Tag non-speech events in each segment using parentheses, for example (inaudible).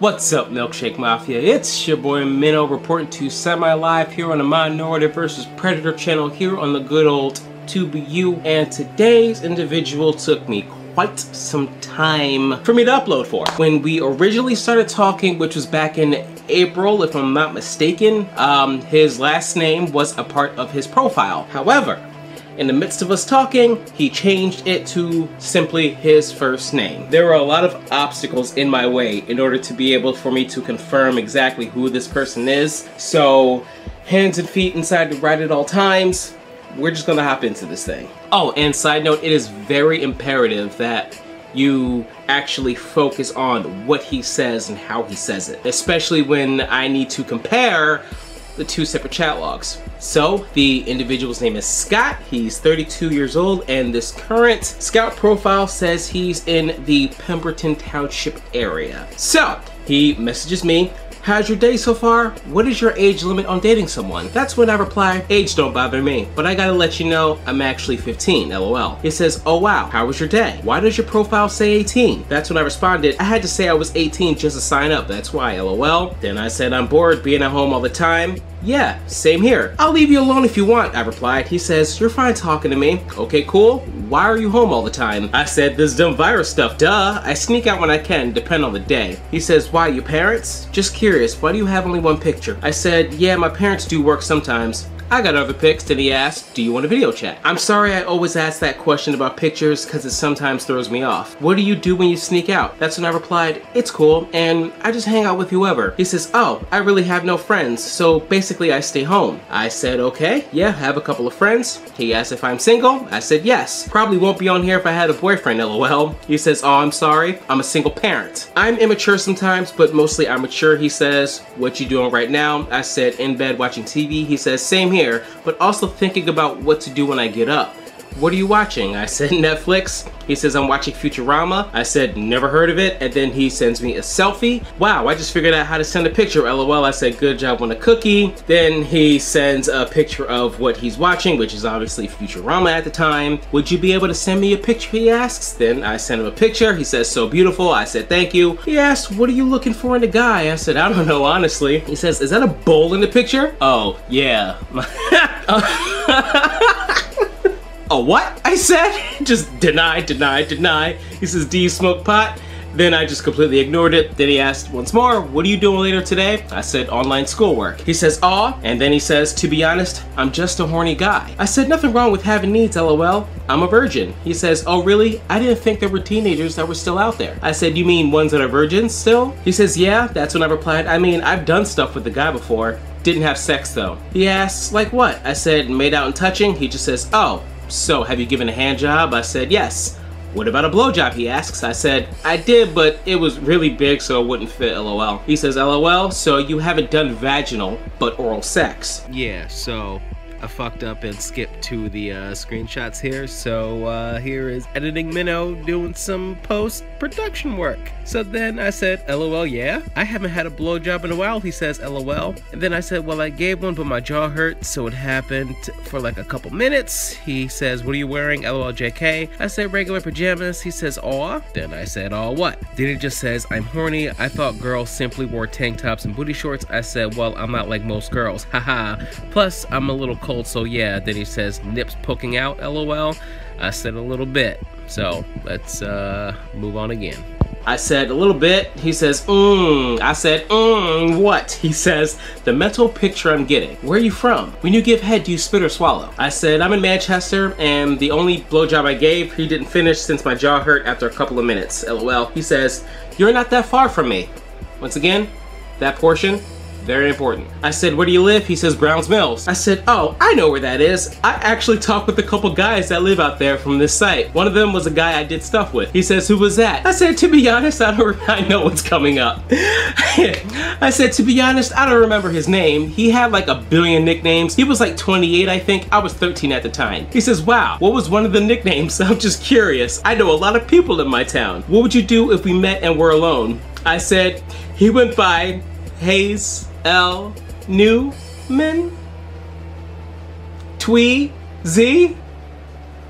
What's up, Milkshake Mafia? It's your boy Minnow reporting to semi-live here on the Minority vs. Predator channel here on the good old 2BU. And today's individual took me quite some time for me to upload for. When we originally started talking, which was back in April, if I'm not mistaken, um, his last name was a part of his profile. However, in the midst of us talking, he changed it to simply his first name. There were a lot of obstacles in my way in order to be able for me to confirm exactly who this person is. So, hands and feet inside the right at all times, we're just gonna hop into this thing. Oh, and side note, it is very imperative that you actually focus on what he says and how he says it, especially when I need to compare the two separate chat logs. So the individual's name is Scott. He's 32 years old and this current Skout profile says he's in the Pemberton Township area. So he messages me How's your day so far? What is your age limit on dating someone? That's when I reply, age don't bother me, but I gotta let you know I'm actually 15, lol. He says, oh wow, how was your day? Why does your profile say 18? That's when I responded, I had to say I was 18 just to sign up, that's why, lol. Then I said I'm bored being at home all the time. Yeah, same here. I'll leave you alone if you want, I replied. He says, you're fine talking to me. Okay, cool. Why are you home all the time? I said, this dumb virus stuff, duh. I sneak out when I can, depend on the day. He says, why, your parents? Just curious, why do you have only one picture? I said, yeah, my parents do work sometimes. I got other pics. Then he asked, do you want a video chat? I'm sorry I always ask that question about pictures because it sometimes throws me off. What do you do when you sneak out? That's when I replied, it's cool, and I just hang out with whoever. He says, oh, I really have no friends, so basically I stay home. I said, okay, yeah, have a couple of friends. He asked if I'm single. I said, yes. Probably won't be on here if I had a boyfriend, lol. He says, oh, I'm sorry, I'm a single parent. I'm immature sometimes, but mostly I'm mature, he says. What you doing right now? I said, in bed watching TV. He says, same here here, but also thinking about what to do when I get up. What are you watching? I said (laughs) Netflix. He says I'm watching Futurama. I said never heard of it. And then he sends me a selfie. Wow, I just figured out how to send a picture. LOL. I said good job on a cookie. Then he sends a picture of what he's watching, which is obviously Futurama at the time. Would you be able to send me a picture? He asks. Then I send him a picture. He says so beautiful. I said thank you. He asks, what are you looking for in a guy? I said I don't know honestly. He says is that a bowl in the picture? Oh yeah. (laughs) (laughs) A what? I said. (laughs) Just deny, deny, deny. He says, do you smoke pot? Then I just completely ignored it. Then he asked once more, what are you doing later today? I said, online schoolwork. He says, aw, and then he says, to be honest, I'm just a horny guy. I said, nothing wrong with having needs, lol. I'm a virgin. He says, oh really? I didn't think there were teenagers that were still out there. I said, you mean ones that are virgins still? He says, yeah, that's when I replied, I mean, I've done stuff with the guy before. Didn't have sex though. He asks, like what? I said, made out and touching. He just says, oh, so, have you given a hand job? I said, yes. What about a blowjob? He asks. I said, I did, but it was really big, so it wouldn't fit, lol. He says, lol, so you haven't done vaginal, but oral sex. Yeah, so I fucked up and skipped to the uh, screenshots here. So uh, here is editing Minnow doing some post-production work. So then I said, LOL, yeah. I haven't had a blowjob in a while, he says, LOL. And then I said, well, I gave one, but my jaw hurt, so it happened for like a couple minutes. He says, what are you wearing? LOL, JK. I said, regular pajamas. He says, aw. Then I said, aw what? Then he just says, I'm horny. I thought girls simply wore tank tops and booty shorts. I said, well, I'm not like most girls. (laughs) Haha. Plus, I'm a little cold, so yeah. Then he says, nips poking out, lol. I said a little bit. So let's uh, move on again. I said a little bit. He says, mmm. I said, mmm, what? (laughs) He says, the mental picture I'm getting. Where are you from? When you give head, do you spit or swallow? I said, I'm in Manchester, and the only blowjob I gave, he didn't finish since my jaw hurt after a couple of minutes. LOL. He says, you're not that far from me. Once again, that portion, very important. I said, where do you live? He says, Browns Mills. I said, oh, I know where that is. I actually talked with a couple guys that live out there from this site. One of them was a guy I did stuff with. He says, who was that? I said, to be honest, I don't, (laughs) I know what's coming up. (laughs) I said, to be honest, I don't remember his name. He had like a billion nicknames. He was like 28, I think. I was 13 at the time. He says, wow, what was one of the nicknames? (laughs) I'm just curious. I know a lot of people in my town. What would you do if we met and were alone? I said, he went by Hayes L. Newman. Twee Z.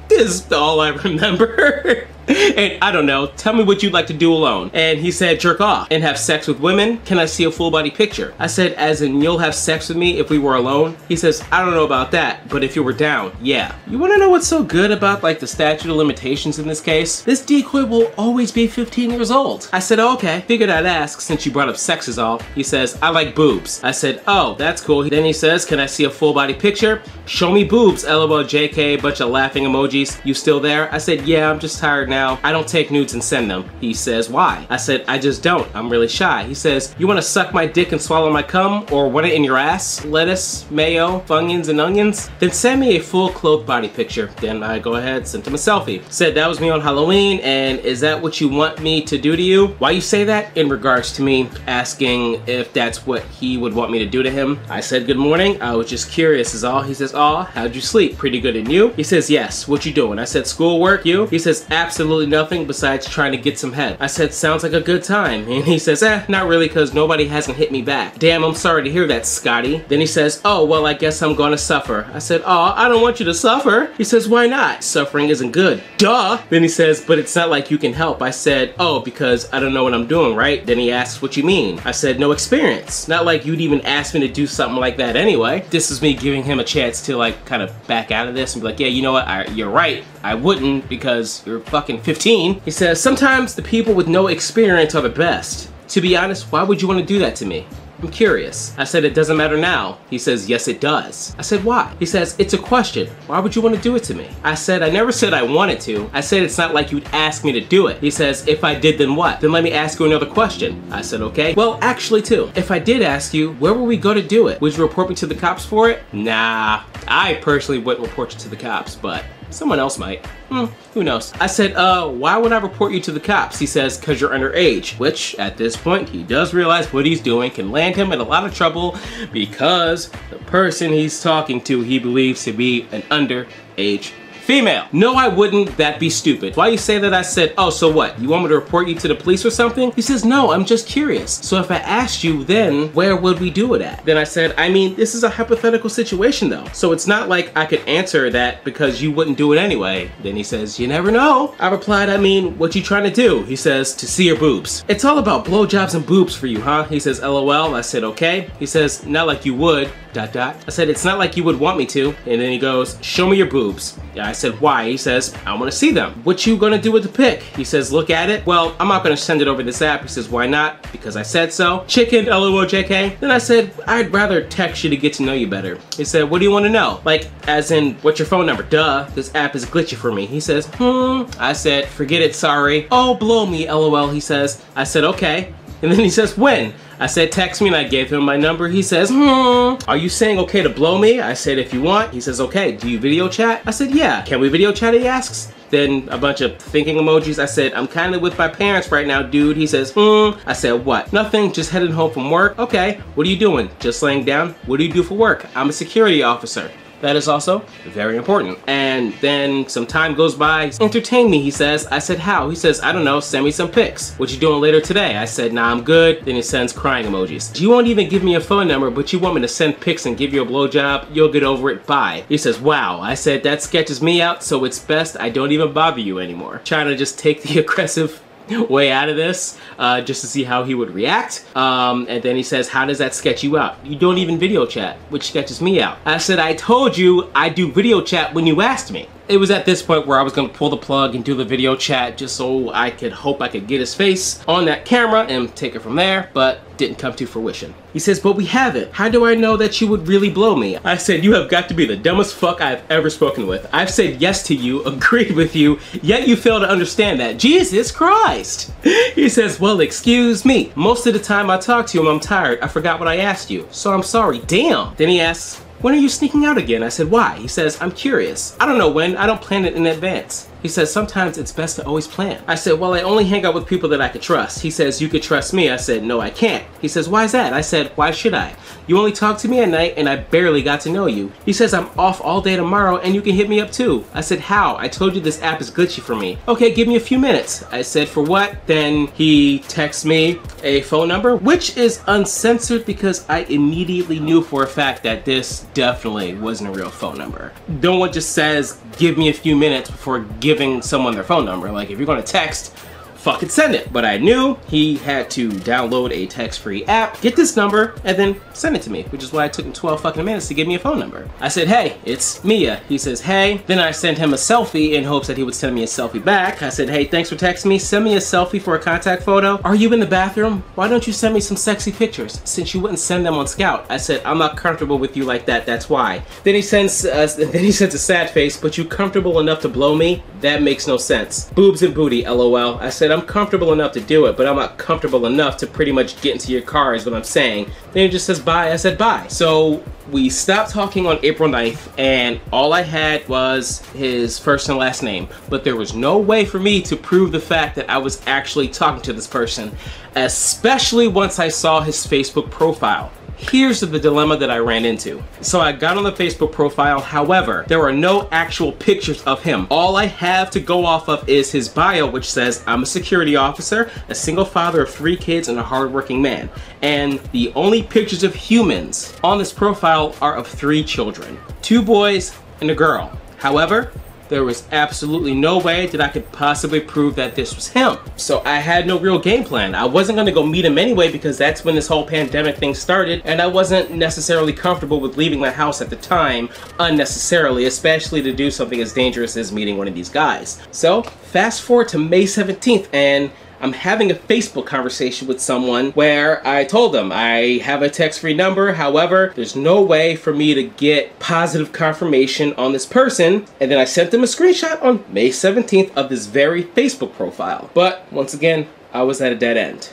This is all I remember. (laughs) (laughs) and I don't know, tell me what you'd like to do alone. And he said, jerk off and have sex with women. Can I see a full body picture? I said, as in you'll have sex with me if we were alone? He says, I don't know about that, but if you were down, yeah. You wanna know what's so good about like the statute of limitations in this case? This decoy will always be 15 years old. I said, oh, okay, figured I'd ask since you brought up sex is all. He says, I like boobs. I said, oh, that's cool. Then he says, can I see a full body picture? Show me boobs, lol, jk, bunch of laughing emojis. You still there? I said, yeah, I'm just tired now. I don't take nudes and send them. He says, why? I said, I just don't. I'm really shy. He says, you wanna suck my dick and swallow my cum? Or want it in your ass? Lettuce, mayo, funyuns, and onions? Then send me a full clothed body picture. Then I go ahead, sent him a selfie. Said that was me on Halloween, and is that what you want me to do to you? Why you say that? In regards to me asking if that's what he would want me to do to him. I said, good morning. I was just curious is all. He says, oh, how'd you sleep? Pretty good and you? He says, yes. What you doing? I said, schoolwork, you? He says, absolutely nothing besides trying to get some head. I said, sounds like a good time. And he says, eh, not really because nobody hasn't hit me back. Damn, I'm sorry to hear that, Scotty. Then he says, oh, well, I guess I'm gonna suffer. I said, oh, I don't want you to suffer. He says, why not? Suffering isn't good. Duh. Then he says, but it's not like you can help. I said, oh, because I don't know what I'm doing, right? Then he asks, what you mean? I said, no experience. Not like you'd even ask me to do something like that anyway. This is me giving him a chance to like kind of back out of this and be like, yeah, you know what? I, you're right. I wouldn't because you're fucking 15. He says, sometimes the people with no experience are the best. To be honest, why would you want to do that to me? I'm curious. I said, it doesn't matter now. He says, yes, it does. I said, why? He says, it's a question. Why would you want to do it to me? I said, I never said I wanted to. I said, it's not like you'd ask me to do it. He says, if I did, then what? Then let me ask you another question. I said, okay. Well, actually, too, if I did ask you, where would we go to do it? Would you report me to the cops for it? Nah, I personally wouldn't report you to the cops, but Someone else might. Hmm, who knows? I said, uh, why would I report you to the cops? He says, cause you're underage, which at this point, he does realize what he's doing can land him in a lot of trouble because the person he's talking to, he believes to be an underage female. No, I wouldn't. That'd be stupid. Why you say that? I said, oh, so what? You want me to report you to the police or something? He says, no, I'm just curious. So if I asked you, then where would we do it at? Then I said, I mean, this is a hypothetical situation though. So it's not like I could answer that because you wouldn't do it anyway. Then he says, you never know. I replied, I mean, what you trying to do? He says, to see your boobs. It's all about blowjobs and boobs for you, huh? He says, lol. I said, okay. He says, not like you would, dot dot. I said, it's not like you would want me to. And then he goes, show me your boobs. I said, why? He says, I want to see them. What you gonna do with the pic? He says, look at it. Well, I'm not gonna send it over this app. He says, why not? Because I said so. Chicken, LOLJK. Then I said, I'd rather text you to get to know you better. He said, what do you want to know? Like, as in, what's your phone number? Duh, this app is glitchy for me. He says, hmm. I said, forget it, sorry. Oh, blow me, LOL, he says. I said, okay. And then he says, when? I said, text me, and I gave him my number. He says, hmm, are you saying okay to blow me? I said, if you want. He says, okay, do you video chat? I said, yeah. Can we video chat, he asks. Then a bunch of thinking emojis. I said, I'm kind of with my parents right now, dude. He says, hmm. I said, what? Nothing, just heading home from work. Okay, what are you doing? Just laying down? What do you do for work? I'm a security officer. That is also very important. And then some time goes by. Entertain me, he says. I said, how? He says, I don't know, send me some pics. What you doing later today? I said, nah, I'm good. Then he sends crying emojis. You won't even give me a phone number, but you want me to send pics and give you a blowjob? You'll get over it, bye. He says, wow. I said, that sketches me out, so it's best I don't even bother you anymore. Trying to just take the (laughs) aggressive (laughs) way out of this uh, just to see how he would react. Um, and then he says, how does that sketch you out? You don't even video chat, which sketches me out. I said, I told you I do video chat when you asked me it was at this point where I was gonna pull the plug and do the video chat just so I could hope I could get his face on that camera and take it from there, but didn't come to fruition. He says, but we have it. How do I know that you would really blow me? I said, you have got to be the dumbest fuck I've ever spoken with. I've said yes to you, (laughs) agreed with you, yet you fail to understand that. Jesus Christ. (laughs) He says, well, excuse me. Most of the time I talk to you, I'm tired. I forgot what I asked you, so I'm sorry. Damn. Then he asks, when are you sneaking out again? I said, why? He says, I'm curious. I don't know when, I don't plan it in advance. He says, sometimes it's best to always plan. I said, well, I only hang out with people that I could trust. He says, you could trust me. I said, no, I can't. He says, why is that? I said, why should I? You only talk to me at night and I barely got to know you. He says, I'm off all day tomorrow and you can hit me up too. I said, how? I told you this app is glitchy for me. Okay, give me a few minutes. I said, for what? Then he texts me a phone number, which is uncensored because I immediately knew for a fact that this definitely wasn't a real phone number. No one just says, give me a few minutes before giving giving someone their phone number. Like if you're gonna text, fucking send it. But I knew he had to download a text-free app, get this number, and then send it to me, which is why it took him 12 fucking minutes to give me a phone number. I said, hey, it's Mia. He says, hey. Then I sent him a selfie in hopes that he would send me a selfie back. I said, hey, thanks for texting me. Send me a selfie for a contact photo. Are you in the bathroom? Why don't you send me some sexy pictures since you wouldn't send them on Skout? I said, I'm not comfortable with you like that. That's why. Then he sends, uh, (laughs) then he sends a sad face, but you comfortable enough to blow me? That makes no sense. Boobs and booty, lol. I said, I'm comfortable enough to do it, but I'm not comfortable enough to pretty much get into your car is what I'm saying. Then he just says bye, I said bye. So we stopped talking on April 9th and all I had was his first and last name. But there was no way for me to prove the fact that I was actually talking to this person, especially once I saw his Facebook profile. Here's the dilemma that I ran into. So I got on the Facebook profile, however, there are no actual pictures of him. All I have to go off of is his bio, which says, I'm a security officer, a single father of three kids, and a hardworking man. And the only pictures of humans on this profile are of three children, two boys and a girl. However, there was absolutely no way that I could possibly prove that this was him. So I had no real game plan. I wasn't gonna go meet him anyway because that's when this whole pandemic thing started and I wasn't necessarily comfortable with leaving my house at the time unnecessarily, especially to do something as dangerous as meeting one of these guys. So fast forward to May 17th and I'm having a Facebook conversation with someone where I told them I have a text-free number. However, there's no way for me to get positive confirmation on this person. And then I sent them a screenshot on May 17th of this very Facebook profile. But once again, I was at a dead end.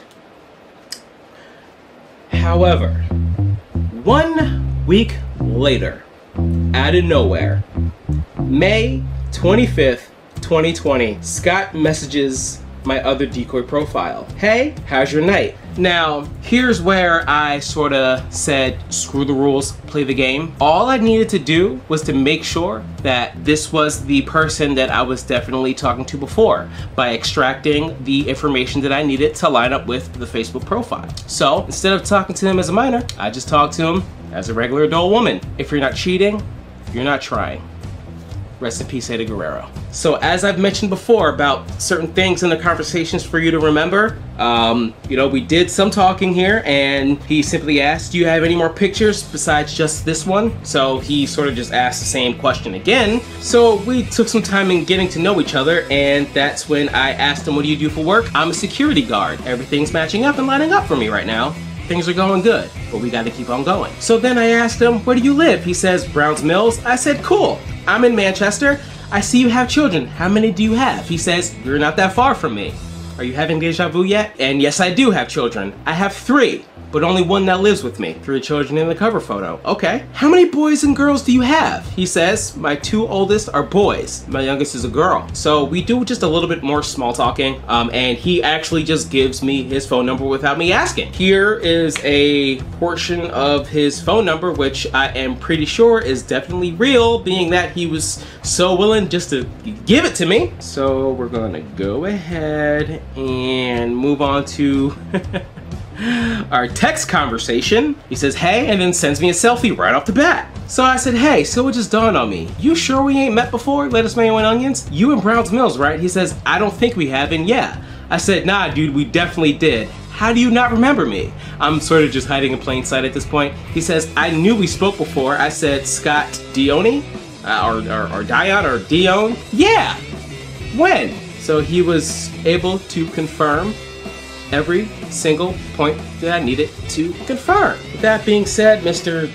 However, one week later, out of nowhere, May 25th, 2020, Scott messages my other decoy profile. Hey, how's your night? Now, here's where I sort of said, screw the rules, play the game. All I needed to do was to make sure that this was the person that I was definitely talking to before by extracting the information that I needed to line up with the Facebook profile. So instead of talking to him as a minor, I just talked to him as a regular adult woman. If you're not cheating, you're not trying. Rest in peace, Eddie Guerrero. So as I've mentioned before about certain things in the conversations for you to remember, um, you know, we did some talking here and he simply asked, do you have any more pictures besides just this one? So he sort of just asked the same question again. So we took some time in getting to know each other and that's when I asked him, what do you do for work? I'm a security guard. Everything's matching up and lining up for me right now things are going good, but we gotta keep on going. So then I asked him, where do you live? He says, Browns Mills. I said, cool, I'm in Manchester. I see you have children. How many do you have? He says, you're not that far from me. Are you having deja vu yet? And yes, I do have children. I have three but only one that lives with me. Three children in the cover photo. Okay. How many boys and girls do you have? He says, my two oldest are boys. My youngest is a girl. So we do just a little bit more small talking, um, and he actually just gives me his phone number without me asking. Here is a portion of his phone number, which I am pretty sure is definitely real, being that he was so willing just to give it to me. So we're gonna go ahead and move on to (laughs) our text conversation. He says, hey, and then sends me a selfie right off the bat. So I said, hey, so it just dawned on me. You sure we ain't met before, Lettuce Mayo and Onions? You in Browns Mills, right? He says, I don't think we have, and yeah. I said, nah, dude, we definitely did. How do you not remember me? I'm sort of just hiding in plain sight at this point. He says, I knew we spoke before. I said, Scott Dionne? Uh, or, or, or Dion or Dion? Yeah! When? So he was able to confirm every single point that I needed to confirm. With that being said, Mr.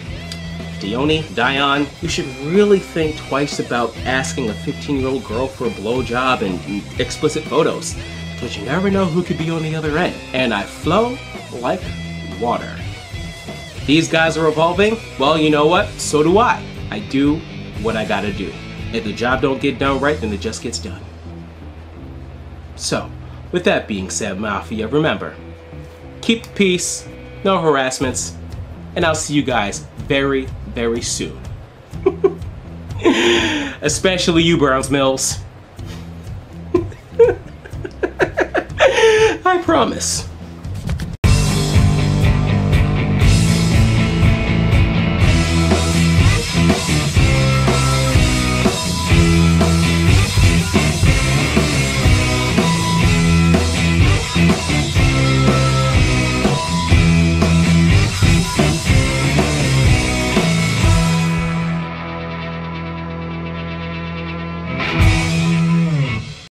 Dionne, Dion, you should really think twice about asking a 15 year old girl for a blowjob and explicit photos, because you never know who could be on the other end. And I flow like water. These guys are evolving? Well, you know what? So do I. I do what I gotta do. If the job don't get done right, then it just gets done. So, with that being said, Mafia, remember, keep the peace, no harassments, and I'll see you guys very, very soon. (laughs) Especially you, Browns Mills. (laughs) I promise.